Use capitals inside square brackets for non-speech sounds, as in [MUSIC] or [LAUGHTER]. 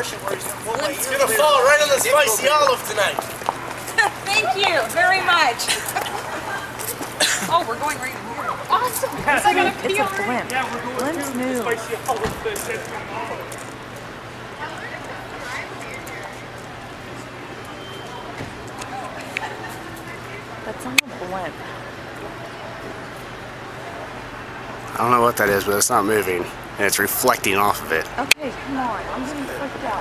Martian where he's gonna pull my It's ear gonna fall right on the spicy olive tonight. [LAUGHS] Thank you very much. [LAUGHS] oh, we're going right in here. Awesome. Because I gotta pee It's a already. blimp. Yeah, we're going Blimp's to new. the spicy olive that That's on the blimp. I don't know what that is, but it's not moving. And it's reflecting off of it. Okay, come on. I'm getting freaked out.